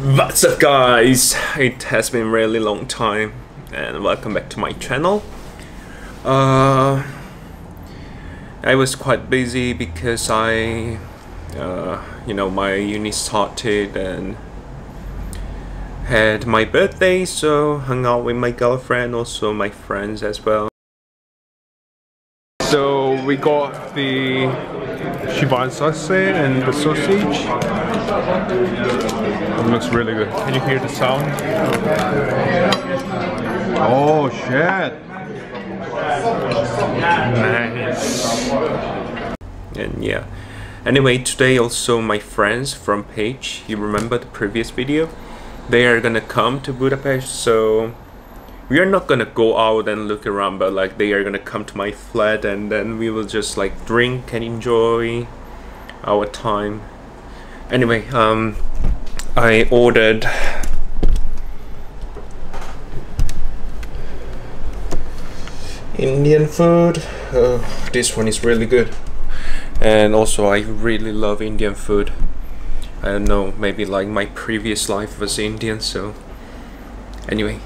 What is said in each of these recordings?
What's up guys? It has been really long time and welcome back to my channel. Uh, I was quite busy because I, uh, you know, my uni started and had my birthday so hung out with my girlfriend, also my friends as well. So we got the sauce and the sausage. It looks really good. Can you hear the sound? Oh shit! Nice. And yeah. Anyway, today also my friends from Pécs, you remember the previous video? They are gonna come to Budapest, so we are not gonna go out and look around but like they are gonna come to my flat and then we will just like drink and enjoy our time. Anyway um I ordered Indian food. Uh, this one is really good. And also I really love Indian food. I don't know maybe like my previous life was Indian so anyway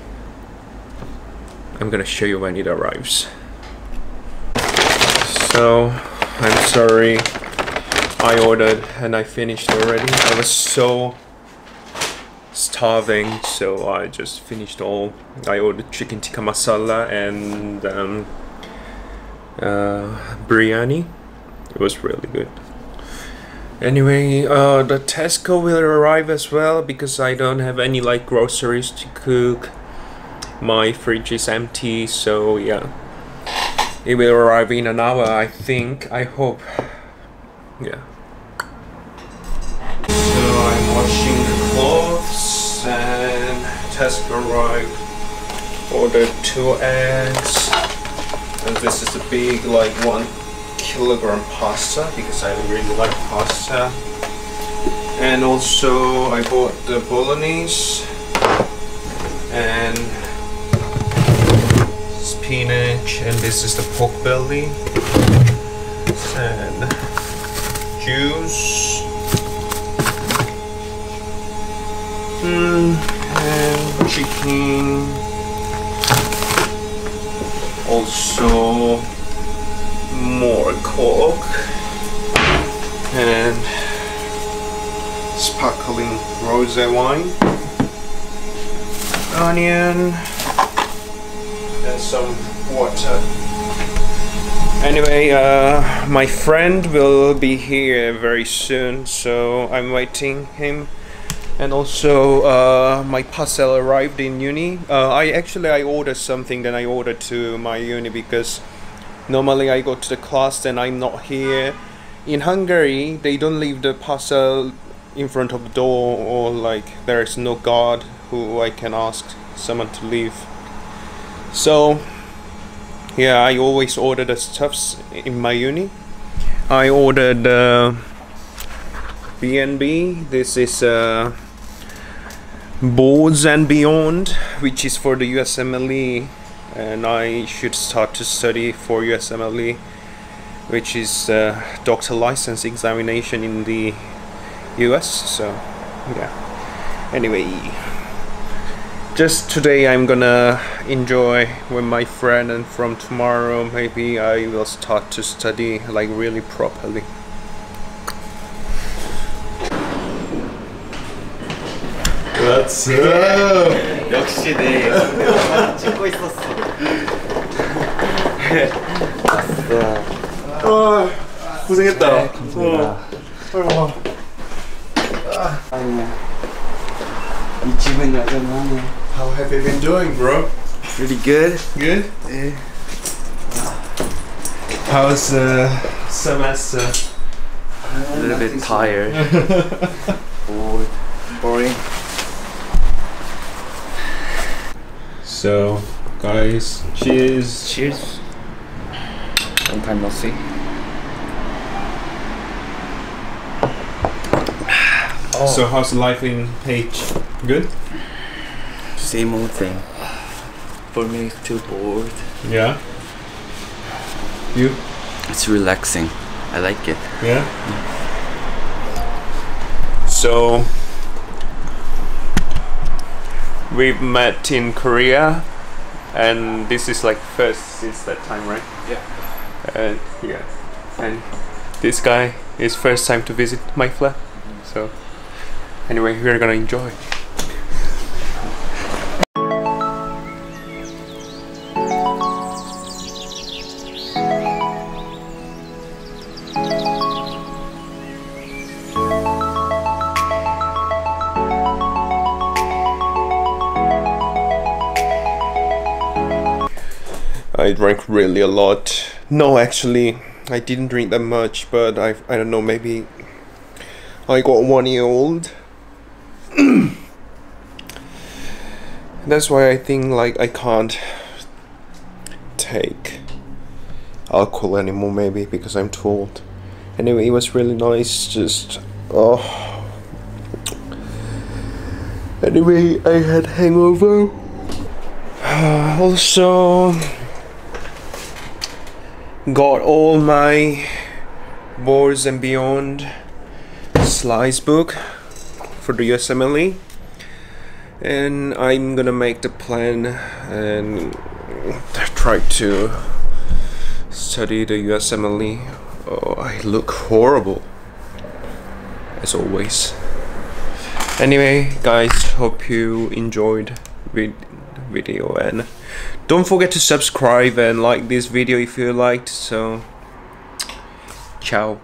I'm gonna show you when it arrives. So, I'm sorry I ordered and I finished already. I was so starving so I just finished all. I ordered chicken tikka masala and um, uh, biryani. It was really good. Anyway, uh, the Tesco will arrive as well because I don't have any like groceries to cook my fridge is empty so yeah. It will arrive in an hour I think I hope. Yeah. So I'm washing the clothes and Tesco arrived ordered two eggs. And this is a big like one kilogram pasta because I really like pasta. And also I bought the bolognese. And spinach and this is the pork belly. And juice. Mm, and chicken. Also more coke. And sparkling rosé wine. Onion and some water. Anyway, uh, my friend will be here very soon, so I'm waiting him. And also, uh, my parcel arrived in uni. Uh, I actually I ordered something, then I ordered to my uni because normally I go to the class and I'm not here. In Hungary, they don't leave the parcel in front of the door or like there is no guard who I can ask someone to leave so yeah I always order the stuffs in my uni. I ordered uh, BNB this is uh, Boards and Beyond which is for the USMLE and I should start to study for USMLE which is uh, doctor license examination in the US so yeah. Anyway just today I'm gonna enjoy with my friend and from tomorrow maybe I will start to study like really properly What's up? 역시 내 찍고 있었어. 아, 고생했다. 네, 감사합니다. 어. 아니야. 이 집은 여전하네. How have you been doing, bro? Pretty good. Good. 예. how's the semester A little bit tired. Bored. Boring. so guys cheers Cheers. Long time no see. so how's life in Pécs good Same old thing. For me, it's too bored. yeah you It's relaxing. I like it. Yeah. Mm. So we've met in Korea, and this is like first since that time, right? Yeah. And yeah, and this guy is first time to visit my flat. So anyway, we're gonna enjoy. I drank really a lot. No, actually, I didn't drink that much, but I I don't know, maybe I got one year old. That's why I think like I can't take alcohol anymore maybe because I'm too old. Anyway, it was really nice just oh Anyway, I had hangover. also got all my Boards and Beyond slice book for the USMLE and I'm gonna make the plan and try to study the USMLE. Oh, I look horrible as always. Anyway, guys, hope you enjoyed vid- video and don't forget to subscribe and like this video if you liked. So, ciao.